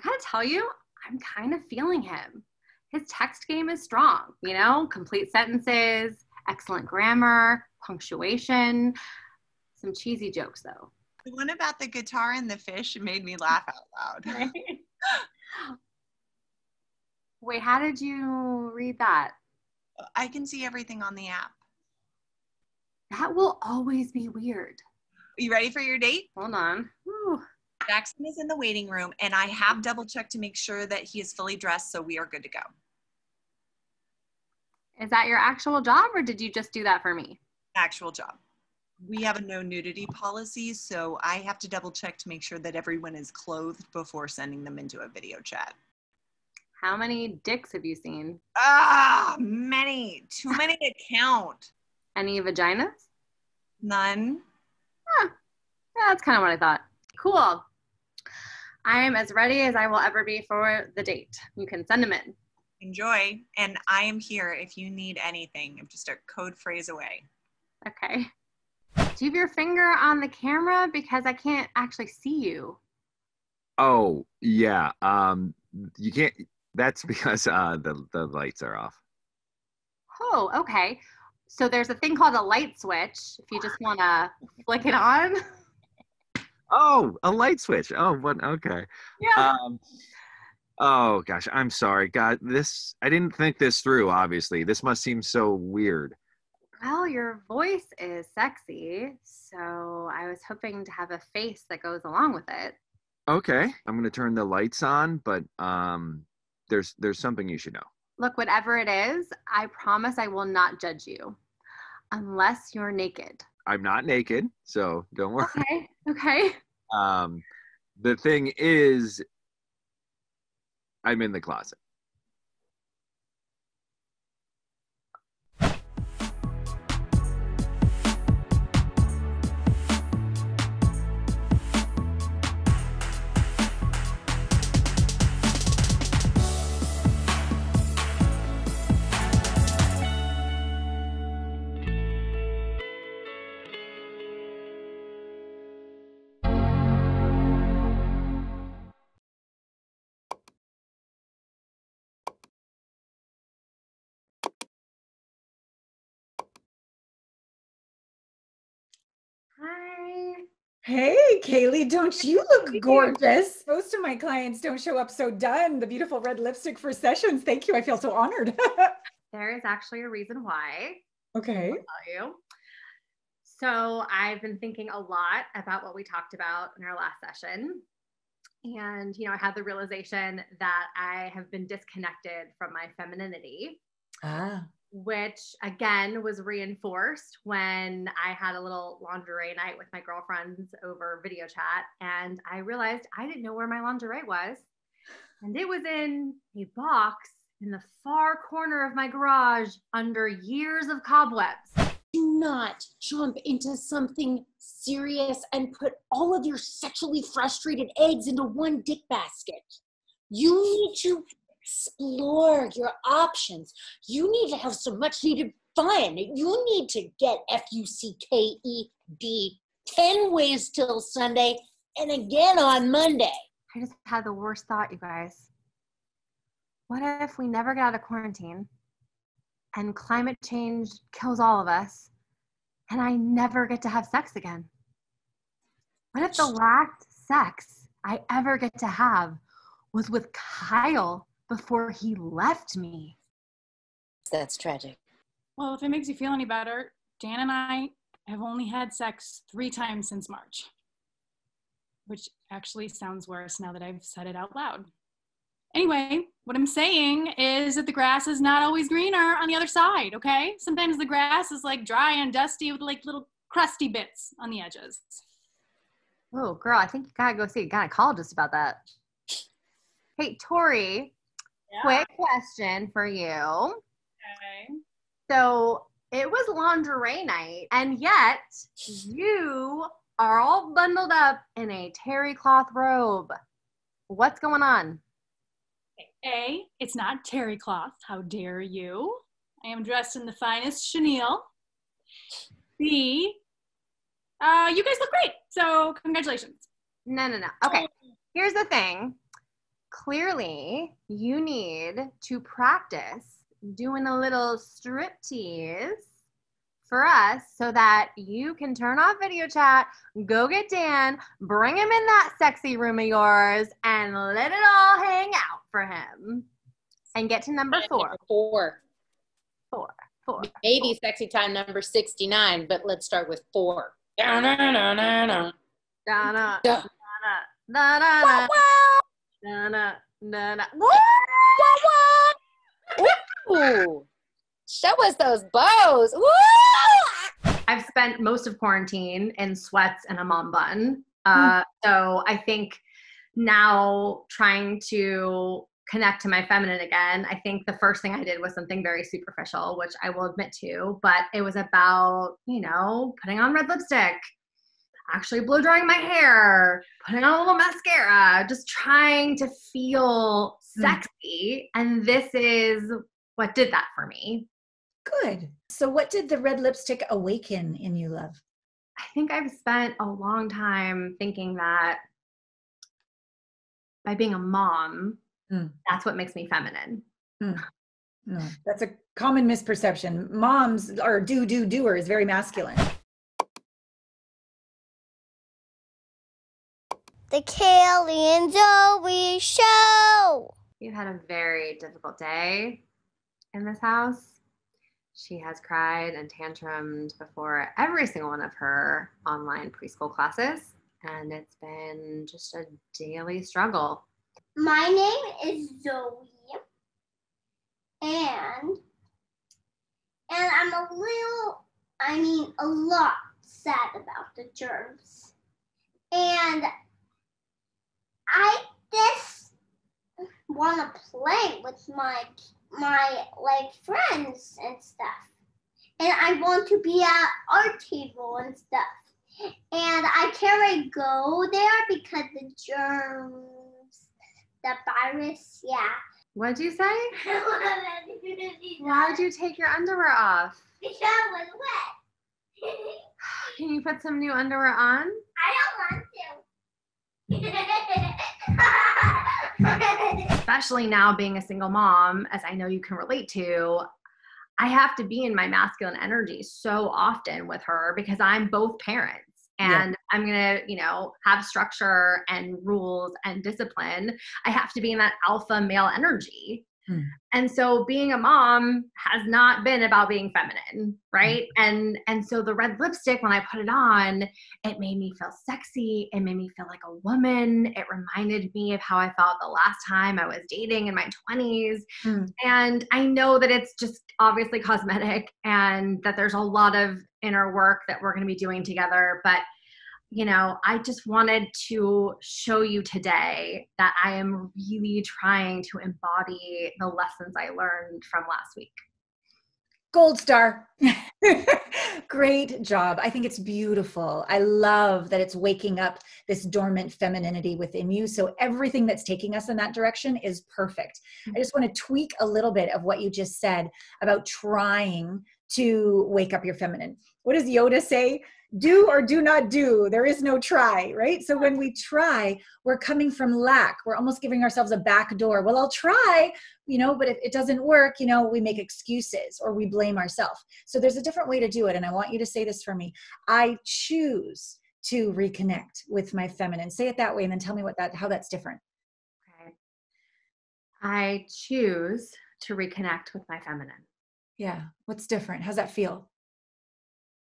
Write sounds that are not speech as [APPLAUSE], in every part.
gotta tell you, I'm kind of feeling him. His text game is strong, you know, complete sentences, excellent grammar, punctuation, some cheesy jokes though. The one about the guitar and the fish made me laugh out loud. [LAUGHS] Wait, how did you read that? I can see everything on the app. That will always be weird. Are you ready for your date? Hold on. Whew. Jackson is in the waiting room, and I have double checked to make sure that he is fully dressed, so we are good to go. Is that your actual job or did you just do that for me? Actual job. We have a no nudity policy, so I have to double check to make sure that everyone is clothed before sending them into a video chat. How many dicks have you seen? Ah, many. Too many to count. [LAUGHS] Any vaginas? None. Huh. Yeah, that's kind of what I thought. Cool. I am as ready as I will ever be for the date. You can send them in. Enjoy. And I am here if you need anything. I'm just a code phrase away. Okay. Do you have your finger on the camera? Because I can't actually see you. Oh yeah. Um, you can't. That's [LAUGHS] because uh, the the lights are off. Oh, okay. So there's a thing called a light switch. If you just want to flick it on. [LAUGHS] Oh, a light switch. Oh, what? Okay. Yeah. Um, oh gosh, I'm sorry. God, this I didn't think this through. Obviously, this must seem so weird. Well, your voice is sexy, so I was hoping to have a face that goes along with it. Okay, I'm gonna turn the lights on, but um, there's there's something you should know. Look, whatever it is, I promise I will not judge you unless you're naked. I'm not naked, so don't worry. Okay. Okay. Um, the thing is, I'm in the closet. Hey, Kaylee, don't you look gorgeous? Most of my clients don't show up so done. The beautiful red lipstick for sessions. Thank you. I feel so honored. [LAUGHS] There is actually a reason why. okay. I'll tell you. So I've been thinking a lot about what we talked about in our last session. And, you know, I had the realization that I have been disconnected from my femininity. Ah. Which again was reinforced when I had a little lingerie night with my girlfriends over video chat. And I realized I didn't know where my lingerie was. And it was in a box in the far corner of my garage under years of cobwebs. do not jump into something serious and put all of your sexually frustrated eggs into one dick basket. You need to explore your options. You need to have some much needed fun. You need to get F U C K E D 10 ways till Sunday and again on Monday. I just had the worst thought, you guys. What if we never get out of quarantine and climate change kills all of us and I never get to have sex again? What if the last sex I ever get to have was with Kyle before he left me? That's tragic. Well, if it makes you feel any better, Dan and I have only had sex three times since March, which actually sounds worse now that I've said it out loud. Anyway, what I'm saying is that the grass is not always greener on the other side, okay? Sometimes the grass is like dry and dusty with like little crusty bits on the edges. Oh, girl, I think you gotta go see a gynecologist about that. Hey, Tori, quick question for you. Okay. So it was lingerie night, and yet you are all bundled up in a terry cloth robe. What's going on? A, it's not terry cloth. How dare you? I am dressed in the finest chenille. B, uh, you guys look great. So congratulations. No, no, no. Okay. Here's the thing clearly you need to practice doing a little striptease for us so that you can turn off video chat, go get Dan, bring him in that sexy room of yours, and let it all hang out for him. And get to number four. Four. Four. Four. Maybe sexy time number 69, but let's start with four. Da-na-na-na-na. Da-na, Da- da-na, da-na, da-na, da-na. Ooh. Show us those bows. Woo! I've spent most of quarantine in sweats and a mom bun. Uh, So I think now trying to connect to my feminine again, I think the first thing I did was something very superficial, which I will admit to, but it was about, you know, putting on red lipstick, actually blow drying my hair, putting on a little mascara, just trying to feel Mm. sexy. And this is what did that for me. Good. So, what did the red lipstick awaken in you, love? I think I've spent a long time thinking that by being a mom, Mm. that's what makes me feminine. No, that's a common misperception. Moms are do, do, doer is very masculine. The Kaylee and Zoe Show. You've had a very difficult day in this house. She has cried and tantrumed before every single one of her online preschool classes, and it's been just a daily struggle. My name is Zoe. And and I'm a little I mean a lot sad about the germs. And I just wanna play with my my like friends and stuff. And I want to be at our table and stuff. And I can't really go there because the germs, the virus, yeah. What'd you say? [LAUGHS] Why'd you take your underwear off? Because it was wet. [SIGHS] Can you put some new underwear on? I don't want to. [LAUGHS] especially now being a single mom, as I know you can relate to, I have to be in my masculine energy so often with her because I'm both parents. Yeah. And I'm gonna, you know, have structure and rules and discipline. I have to be in that alpha male energy. Hmm. And so being a mom has not been about being feminine, right? And and so the red lipstick when I put it on, it made me feel sexy. It made me feel like a woman. It reminded me of how I felt the last time I was dating in my 20s. Hmm. And I know that it's just obviously cosmetic and that there's a lot of inner work that we're going to be doing together. But, you know, I just wanted to show you today that I am really trying to embody the lessons I learned from last week. Gold star. [LAUGHS] Great job. I think it's beautiful. I love that it's waking up this dormant femininity within you. So everything that's taking us in that direction is perfect. I just want to tweak a little bit of what you just said about trying to wake up your feminine. What does Yoda say? Do or do not do. There is no try, right? So when we try, we're coming from lack. We're almost giving ourselves a back door. Well, I'll try, you know, but if it doesn't work, you know, we make excuses or we blame ourselves. So there's a different way to do it. And I want you to say this for me. I choose to reconnect with my feminine. Say it that way and then tell me what that how that's different. Okay. I choose to reconnect with my feminine. Yeah. What's different? How's that feel?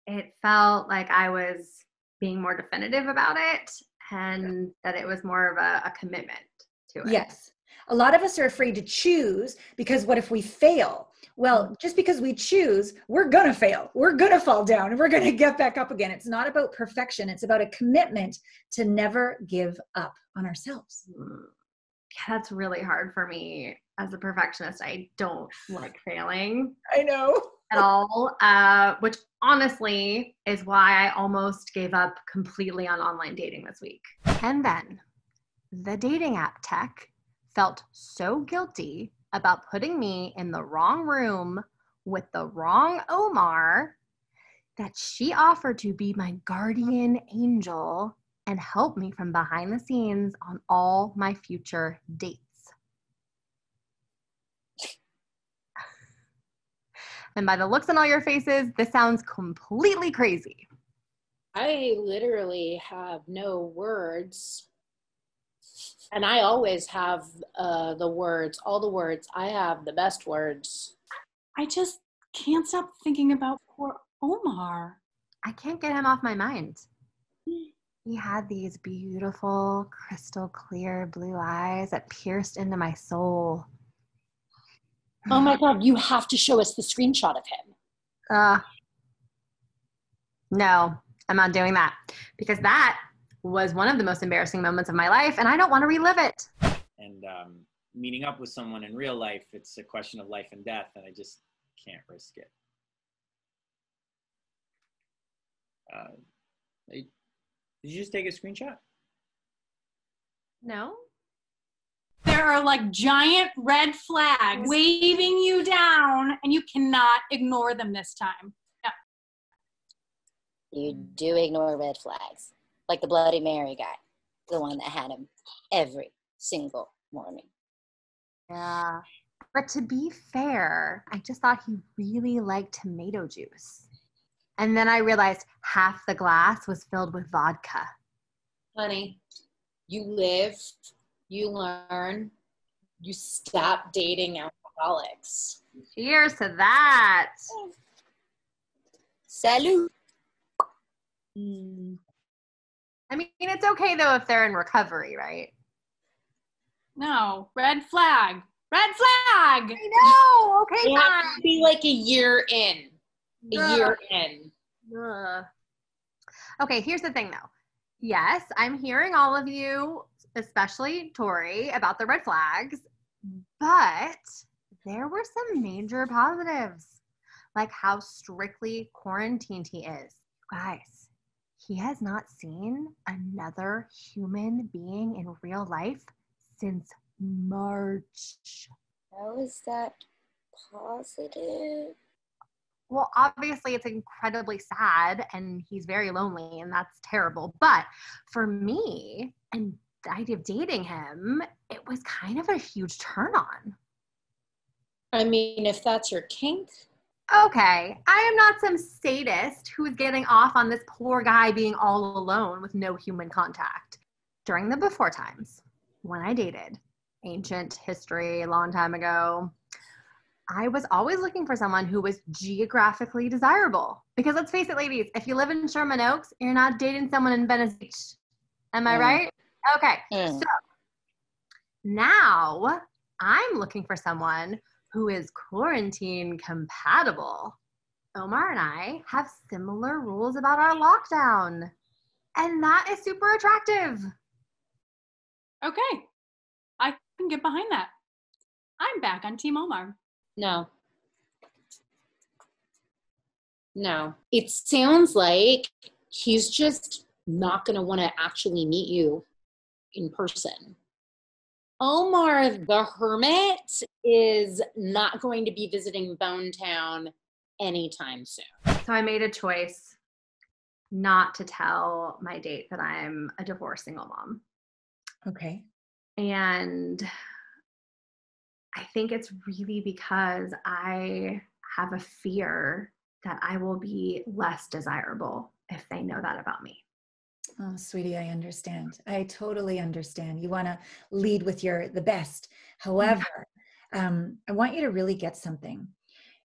It felt like I was being more definitive about it and that it was more of a, a commitment to it. Yes. A lot of us are afraid to choose because what if we fail? Well, just because we choose, we're going to fail. We're going to fall down and we're going to get back up again. It's not about perfection, it's about a commitment to never give up on ourselves. Mm. Yeah, that's really hard for me as a perfectionist. I don't like failing I know. At all, uh, which honestly is why I almost gave up completely on online dating this week. And then the dating app tech felt so guilty about putting me in the wrong room with the wrong Omar that she offered to be my guardian angel and help me from behind the scenes on all my future dates. And by the looks on all your faces, this sounds completely crazy. I literally have no words. And I always have uh, the words, all the words. I have the best words. I just can't stop thinking about poor Omar. I can't get him off my mind. He had these beautiful, crystal clear blue eyes that pierced into my soul. Oh my God, you have to show us the screenshot of him. Uh, no, I'm not doing that because that was one of the most embarrassing moments of my life and I don't want to relive it. And um, meeting up with someone in real life, it's a question of life and death, and I just can't risk it. Uh, did you just take a screenshot? No? There are like giant red flags waving you down, and you cannot ignore them this time. You do ignore red flags, like the Bloody Mary guy, the one that had him every single morning. Yeah. But to be fair, I just thought he really liked tomato juice. And then I realized half the glass was filled with vodka. Honey, you live, you learn, you stop dating alcoholics. Cheers to that. Salute. Mm. I mean, it's okay though if they're in recovery, right? No, red flag. Red flag. I know. Okay, You have to be like a year in. A Ugh. year in. Ugh. Okay, here's the thing though. Yes, I'm hearing all of you, especially Tori, about the red flags, but there were some major positives, like how strictly quarantined he is. Guys, he has not seen another human being in real life since March. How is that positive? well, obviously it's incredibly sad and he's very lonely and that's terrible. But for me and the idea of dating him, it was kind of a huge turn on. I mean, if that's your kink, Okay, I am not some sadist who is getting off on this poor guy being all alone with no human contact. During the before times, when I dated, ancient history, a long time ago, I was always looking for someone who was geographically desirable. Because let's face it, ladies, if you live in Sherman Oaks, you're not dating someone in Venice Beach. Am I Mm. right? Okay. Mm. So now I'm looking for someone who is quarantine compatible. Omar and I have similar rules about our lockdown. And that is super attractive. Okay, I can get behind that. I'm back on Team Omar. no. No. It sounds like he's just not going to want to actually meet you in person. Omar the Hermit is not going to be visiting Bone Town anytime soon. So I made a choice not to tell my date that I'm a divorced single mom. Okay. And I think it's really because I have a fear that I will be less desirable if they know that about me. Oh, sweetie, I understand. I totally understand. You want to lead with your the best. However, um, I want you to really get something.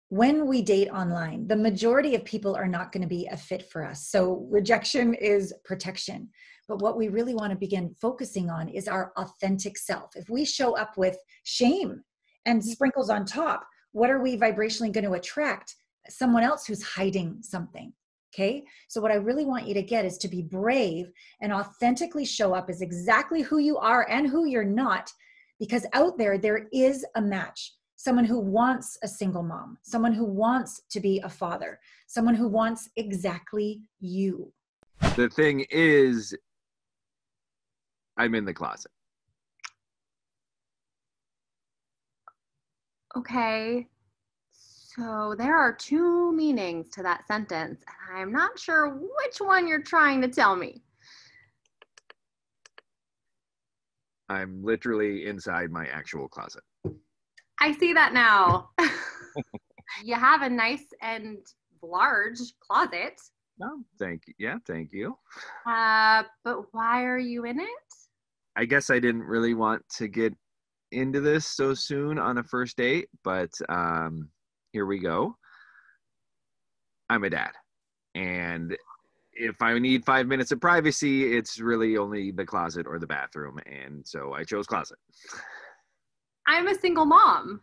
When we date online, the majority of people are not going to be a fit for us. So rejection is protection. But what we really want to begin focusing on is our authentic self. If we show up with shame and sprinkles on top, what are we vibrationally going to attract? Someone else who's hiding something. Okay. So, what I really want you to get is to be brave and authentically show up as exactly who you are and who you're not, because out there, there is a match. Someone who wants a single mom, someone who wants to be a father, someone who wants exactly you. The thing is, I'm in the closet. Okay. So there are two meanings to that sentence, and I'm not sure which one you're trying to tell me. I'm literally inside my actual closet. I see that now. [LAUGHS] you have a nice and large closet. No, thank you. Yeah, thank you. Uh, but why are you in it? I guess I didn't really want to get into this so soon on a first date, but um, here we go. I'm a dad. And if I need five minutes of privacy, it's really only the closet or the bathroom. And so I chose closet. I'm a single mom.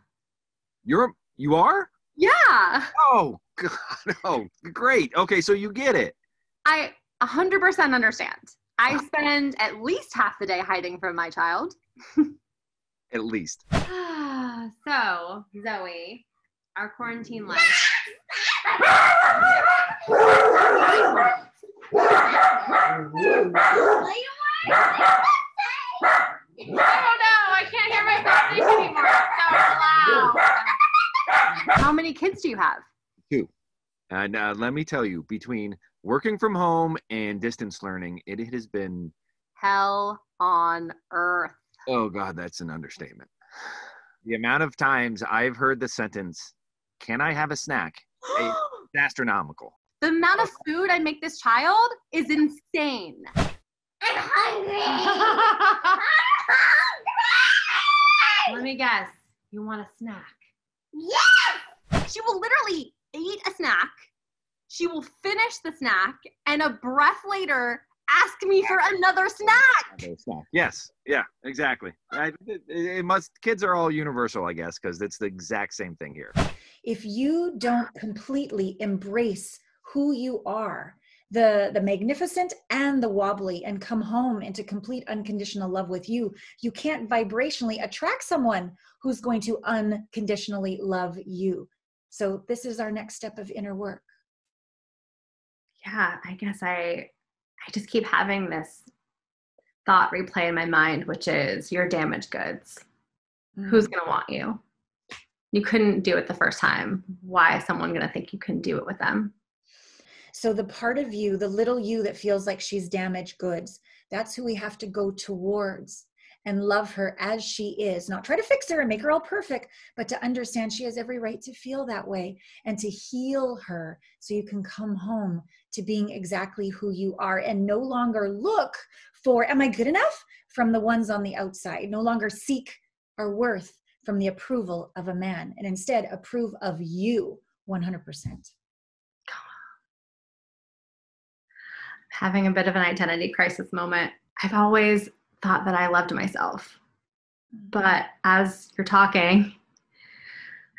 You're, you are? Yeah. Oh, God. [LAUGHS] Oh, great. Okay, so you get it. I 100% understand. I ah. spend at least half the day hiding from my child. [LAUGHS] At least. [SIGHS] so, Zoe, our quarantine life. I don't know. I can't hear myself think anymore. It's so loud. How many kids do you have? Two. And uh, let me tell you, between working from home and distance learning, it has been, Hell on earth. oh God, that's an understatement. The amount of times I've heard the sentence, Can I have a snack? It's [GASPS] astronomical. the amount of food I make this child is insane. I'm hungry. [LAUGHS] I'm hungry. Let me guess. You want a snack? Yes. She will literally eat a snack. She will finish the snack, and a breath later, ask me for another snack. Another snack. Yes, yeah, exactly. I, it, it must. Kids are all universal, I guess, because it's the exact same thing here. if you don't completely embrace who you are the the magnificent and the wobbly and come home into complete unconditional love with you you can't vibrationally attract someone who's going to unconditionally love you so this is our next step of inner work Yeah, I guess I I just keep having this thought replay in my mind, which is you're damaged goods. Mm. Who's gonna want you? You couldn't do it the first time. Why is someone gonna think you can do it with them? So the part of you, the little you that feels like she's damaged goods, that's who we have to go towards and love her as she is. Not try to fix her and make her all perfect, but to understand she has every right to feel that way and to heal her so you can come home to being exactly who you are and no longer look for, am I good enough? From the ones on the outside. No longer seek our worth from the approval of a man and instead approve of you 100%. Having a bit of an identity crisis moment. I've always thought that I loved myself. Mm-hmm. But as you're talking,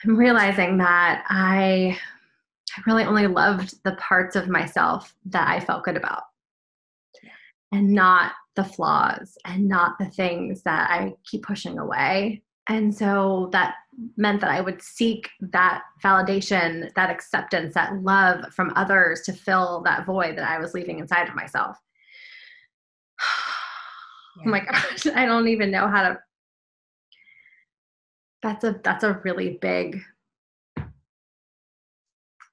I'm realizing that I I really only loved the parts of myself that I felt good about. And not the flaws and not the things that I keep pushing away. And so that meant that I would seek that validation, that acceptance, that love from others to fill that void that I was leaving inside of myself. [SIGHS] Oh my [LAUGHS] gosh, I don't even know how to that's a that's a really big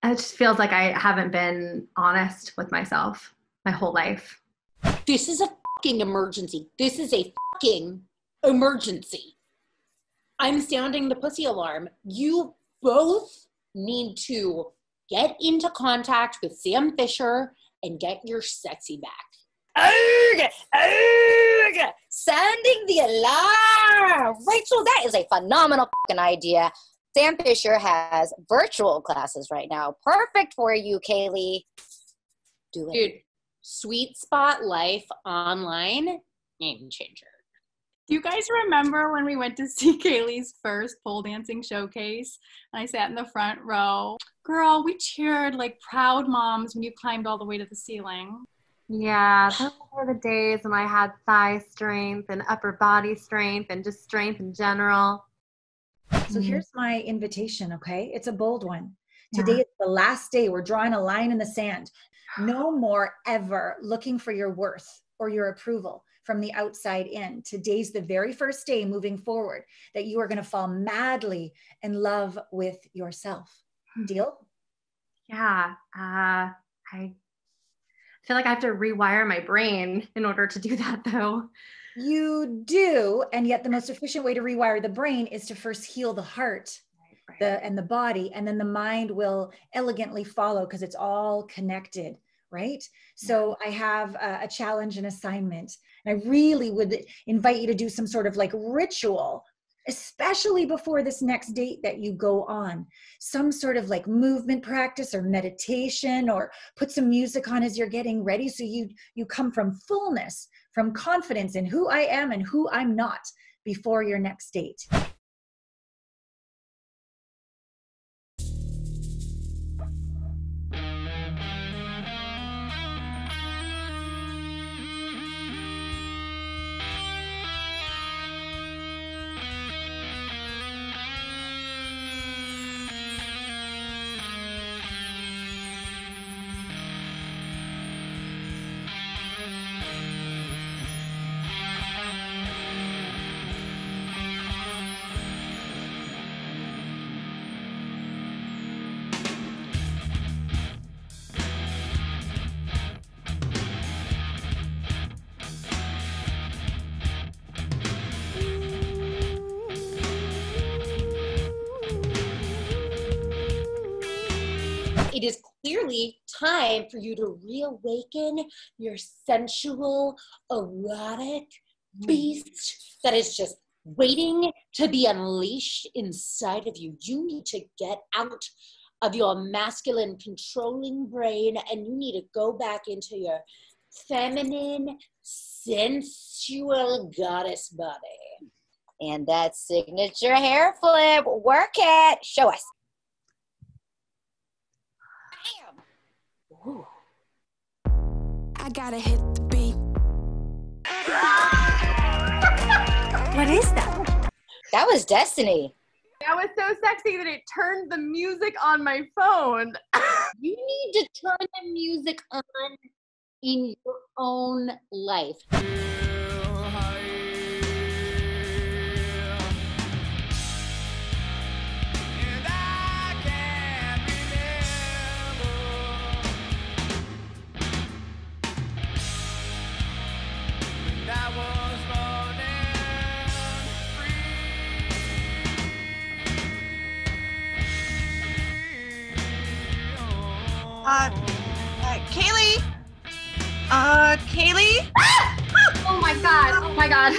it just feels like I haven't been honest with myself my whole life. This is a fucking emergency. This is a fucking emergency. I'm sounding the pussy alarm. You both need to get into contact with Sam Fisher and get your sexy back. Arg! Arg! Sounding the alarm! Rachel, that is a phenomenal fucking idea. Sam Fisher has virtual classes right now. Perfect for you, Kaylee. Do it. Dude, Sweet Spot Life online, game changer. Do you guys remember when we went to [LAUGHS] see Kaylee's first pole dancing showcase? And I sat in the front row. Girl, we cheered like proud moms when you climbed all the way to the ceiling. Yeah, those were the days when I had thigh strength and upper body strength and just strength in general. So here's my invitation, okay? It's a bold one. Today is the last day. We're drawing a line in the sand. No [SIGHS] more ever looking for your worth or your approval from the outside in. Today's the very first day moving forward that you are going to fall madly in love with yourself. Deal? Yeah, uh, I feel like I have to rewire my brain in order to do that, though. You do. And yet, the most efficient way to rewire the brain is to first heal the heart. Right, the and the body and then the mind will elegantly follow because it's all connected right so i have a, a challenge and assignment and i really would invite you to do some sort of like ritual especially before this next date that you go on some sort of like movement practice or meditation or put some music on as you're getting ready so you you come from fullness from confidence in who i am and who i'm not before your next date it is clearly time for you to reawaken your sensual, erotic beast that is just waiting to be unleashed inside of you. You need to get out of your masculine controlling brain and you need to go back into your feminine, sensual goddess body. And that signature hair flip. Work it. Show us. Ooh. I gotta hit the beat. what is that? That was Destiny. That was so sexy that it turned the music on my phone. [LAUGHS] You need to turn the music on in your own life. Uh, uh, Kaylee? Uh, Kaylee? Oh my god. Oh my god.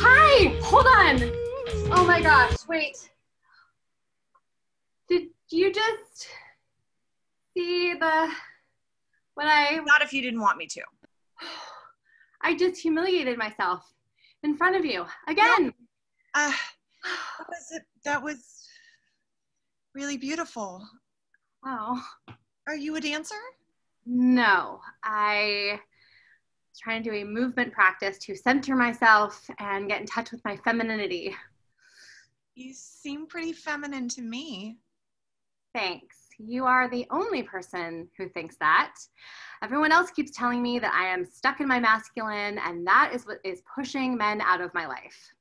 Hi. Hold on. Oh my gosh. Wait. Did you just see the what I Not if you didn't want me to. [SIGHS] I just humiliated myself in front of you again. Uh, that was that was really beautiful. Wow. Are you a dancer? No, I was trying to do a movement practice to center myself and get in touch with my femininity. You seem pretty feminine to me. Thanks. You are the only person who thinks that. Everyone else keeps telling me that I am stuck in my masculine, and that is what is pushing men out of my life.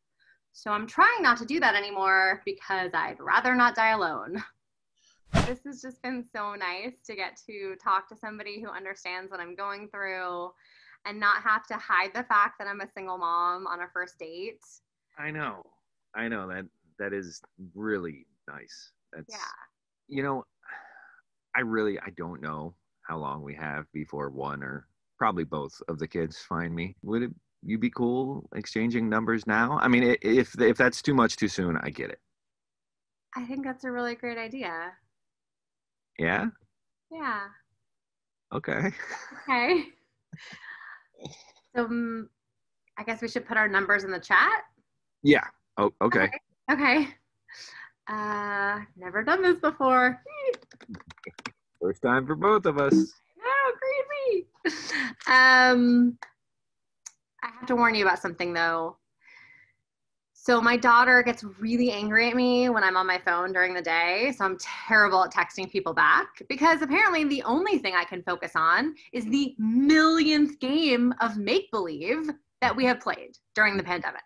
So I'm trying not to do that anymore because I'd rather not die alone. This has just been so nice to get to talk to somebody who understands what I'm going through and not have to hide the fact that I'm a single mom on a first date. I know. I know that that is really nice. That's Yeah. you know, I really I don't know how long we have before one or probably both of the kids find me. Would it you be cool exchanging numbers now? I mean, if if that's too much too soon, I get it. I think that's a really great idea. Yeah. Yeah. Okay. Okay. [LAUGHS] So um, I guess we should put our numbers in the chat. Yeah. Oh, okay. Okay. Uh, never done this before. First time for both of us. No, crazy. [LAUGHS] Um, I have to warn you about something though. So my daughter gets really angry at me when I'm on my phone during the day. So I'm terrible at texting people back because apparently the only thing I can focus on is the millionth game of make believe that we have played during the pandemic.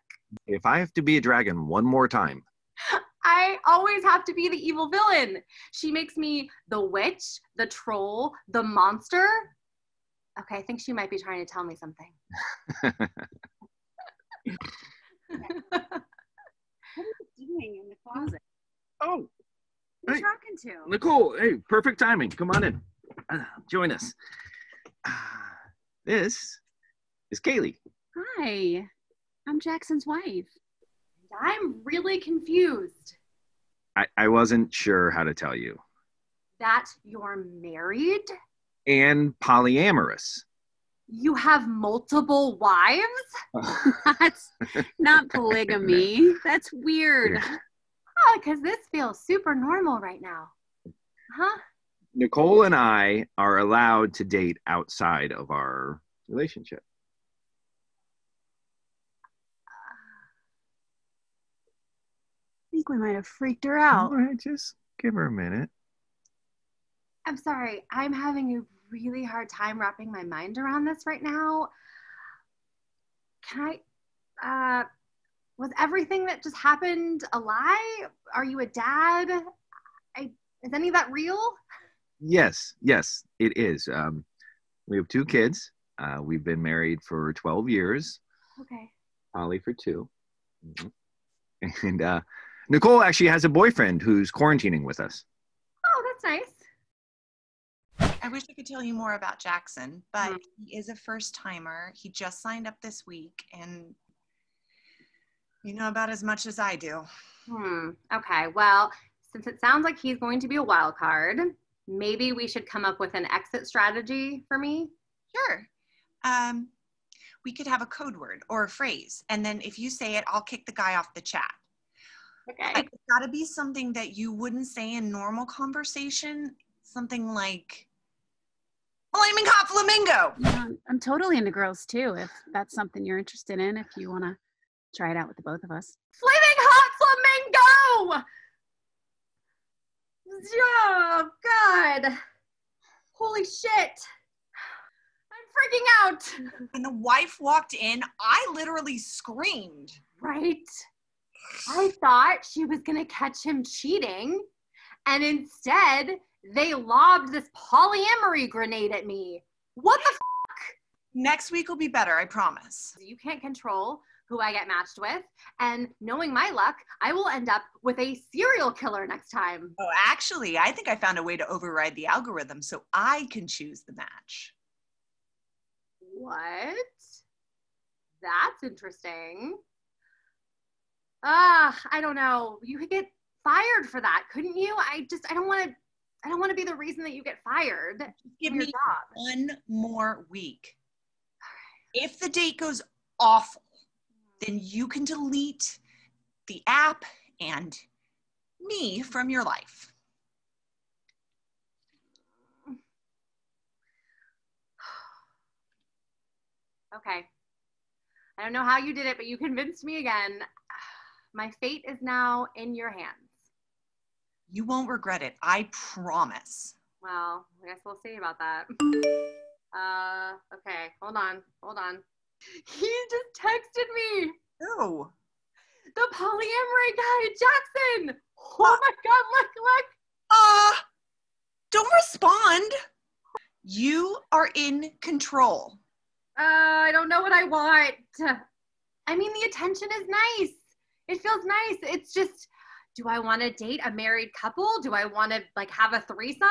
If I have to be a dragon one more time, [GASPS] I always have to be the evil villain. She makes me the witch, the troll, the monster. Okay, I think she might be trying to tell me something. [LAUGHS] [LAUGHS] What are you doing in the closet? oh, Nicole, hey, perfect timing. Come on in. Uh, join us. Uh, this is Kaylee. Hi, I'm Jackson's wife. I'm really confused I, I wasn't sure how to tell you. that you're married. And polyamorous. You have multiple wives? [LAUGHS] That's not polygamy. [LAUGHS] That's weird. Oh, because this feels super normal right now. Huh? Nicole and I are allowed to date outside of our relationship. I think we might have freaked her out. All right, just give her a minute. I'm sorry. I'm having a really hard time wrapping my mind around this right now. Can I, uh, was everything that just happened a lie? Are you a dad? I, is any of that real? Yes, yes, it is. Um, we have two kids. Uh, we've been married for 12 years, Okay. Holly for 2 Mhm. [LAUGHS] And uh, Nicole actually has a boyfriend who's quarantining with us. I wish I could tell you more about Jackson, but he is a first timer. He just signed up this week, and you know about as much as I do. Hmm. Okay. Well, since it sounds like he's going to be a wild card, maybe we should come up with an exit strategy for me. Sure. Um, we could have a code word or a phrase, and then if you say it, I'll kick the guy off the chat. Okay. It's got to be something that you wouldn't say in normal conversation. Something like "Flaming hot flamingo." Yeah, I'm- I'm totally into girls too. If that's something you're interested in, if you want to try it out with the both of us. Flaming hot flamingo! Oh, God. Holy shit. I'm freaking out. When the wife walked in, I literally screamed. Right? I thought she was going to catch him cheating, and instead, they lobbed this polyamory grenade at me. What the f? Next week will be better, I promise. You can't control who I get matched with, and knowing my luck, I will end up with a serial killer next time. Oh, actually, I think I found a way to override the algorithm so I can choose the match. What? That's interesting. Ah, I don't know. You could get fired for that, couldn't you? I just I don't want to I don't want to be the reason that you get fired. Give me job. one more week. If the date goes awful, then you can delete the app and me from your life. [SIGHS] Okay. I don't know how you did it, but you convinced me again. [SIGHS] My fate is now in your hands. You won't regret it. I promise. Well, I guess we'll see about that. Uh, okay, hold on, hold on. He just texted me. No. The polyamory guy, Jackson. Oh my God! Look, look. Uh, don't respond. You are in control. Uh, I don't know what I want. I mean, the attention is nice. It feels nice. It's just, do I want to date a married couple? Do I want to like have a threesome?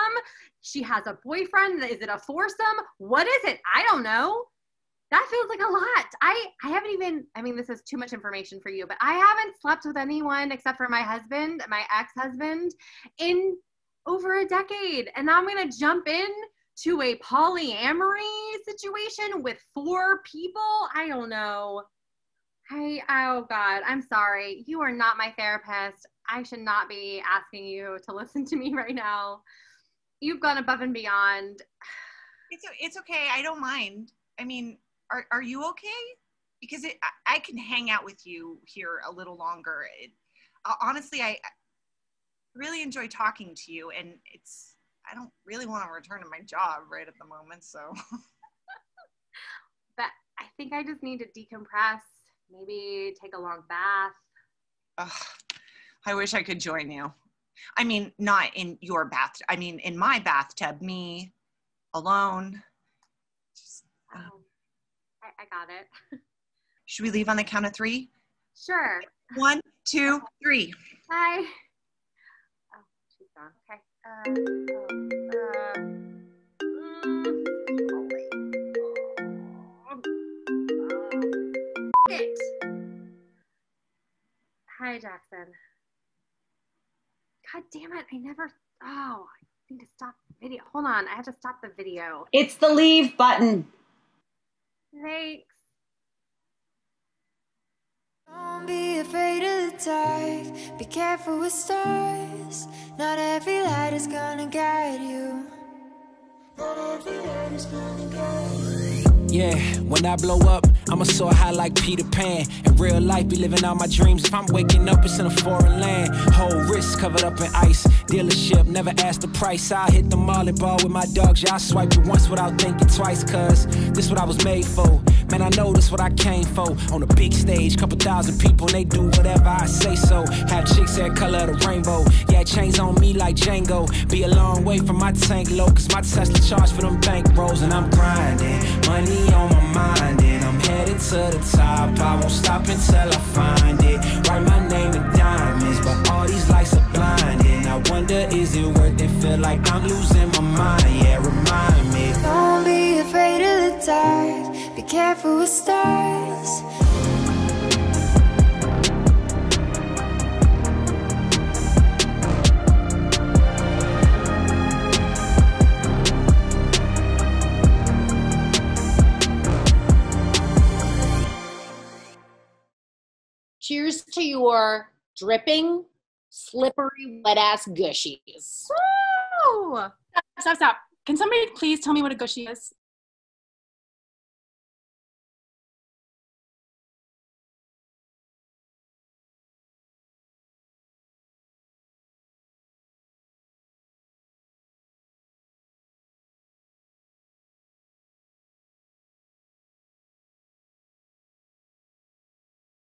She has a boyfriend. Is it a foursome? What is it? I don't know. That feels like a lot. I I haven't even. I mean, this is too much information for you, but I haven't slept with anyone except for my husband, my ex-husband, in over a decade, and now I'm gonna jump in to a polyamory situation with four people. I don't know. I oh god, I'm sorry. You are not my therapist. I should not be asking you to listen to me [LAUGHS] right now. You've gone above and beyond. It's it's okay. I don't mind. I mean, are are you okay? Because it, I, I can hang out with you here a little longer. It, uh, honestly, I, I really enjoy talking to you, and it's I don't really want to return to my job right at the moment. So [LAUGHS] But I think I just need to decompress. Maybe take a long bath. Ugh, I wish I could join you. I mean, not in your bath. I mean, in my bathtub, me alone. Oh, I, I got it. [LAUGHS] Should we leave on the count of three? Sure. One, two, three. Bye. Oh, she's gone. Okay. Uh, oh, uh, mm, oh. Oh. Hi, Jackson. God damn it! I never. Oh, I need to stop the video. Hold on, I have to stop the video. It's the leave button. Thanks. Don't be afraid of the dark. Be careful with stars. Not every light is gonna guide you. Not every light is gonna guide you. Yeah, when I blow up, I'ma soar high like Peter Pan. In real life, be living out my dreams. If I'm waking up, it's in a foreign land. Whole wrist covered up in ice. Dealership, never ask the price. I hit the and ball with my dogs. Yeah, I swipe it once without thinking twice. Cause this what I was made for. Man, I know this what I came for. On a big stage, couple thousand people, they do whatever I say so. Have chicks that color the rainbow. Yeah, chains on me like Django. Be a long way from my tank low. Cause my Tesla charge for them bank rolls. And I'm grinding. Money on my mind and I'm headed to the top. I won't stop until I find it. Write my name in diamonds, but all these lights are blinding. I wonder, is it worth it? Feel like I'm losing careful with stars. Cheers to your dripping, slippery, wet ass gushies. Woo! Stop, stop. Can somebody please tell me what a gushy is?